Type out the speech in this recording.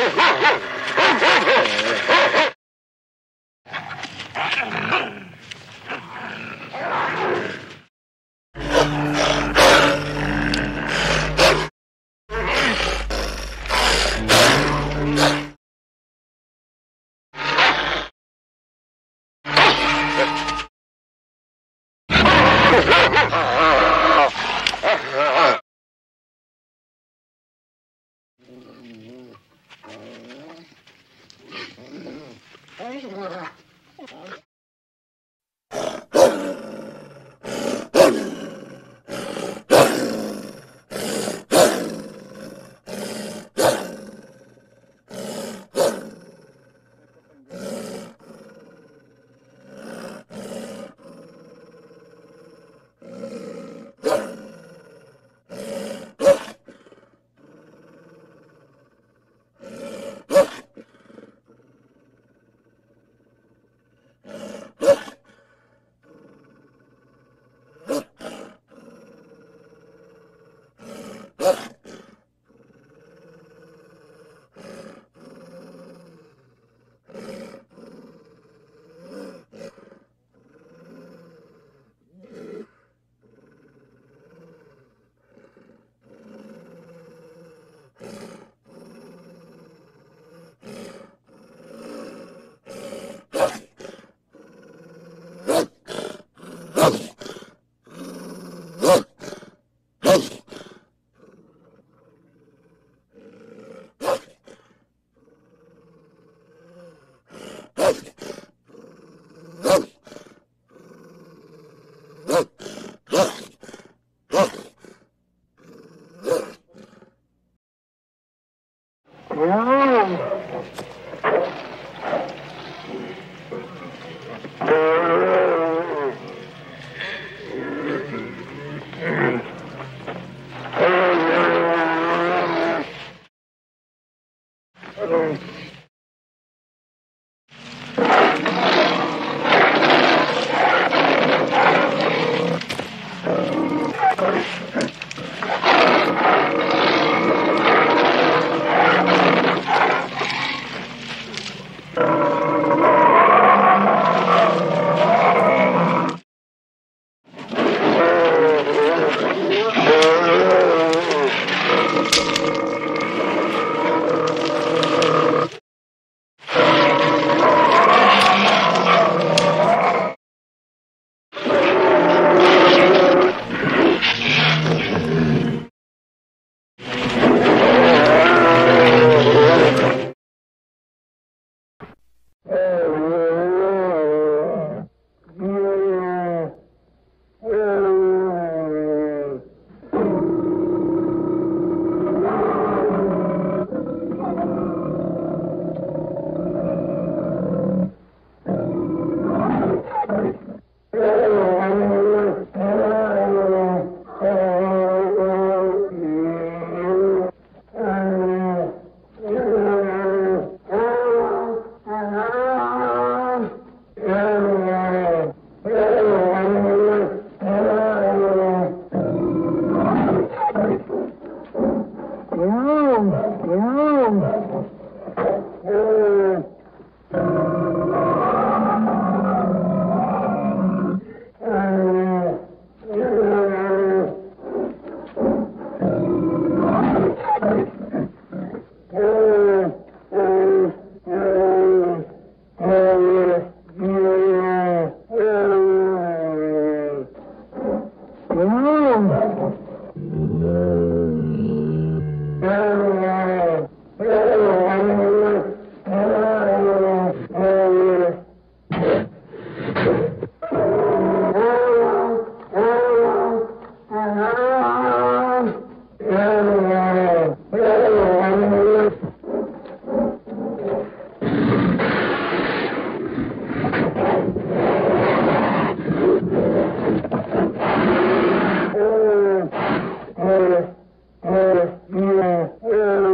Oh, ほら。Ugh. Amen. Yeah, yeah. Oh.